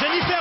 Jennifer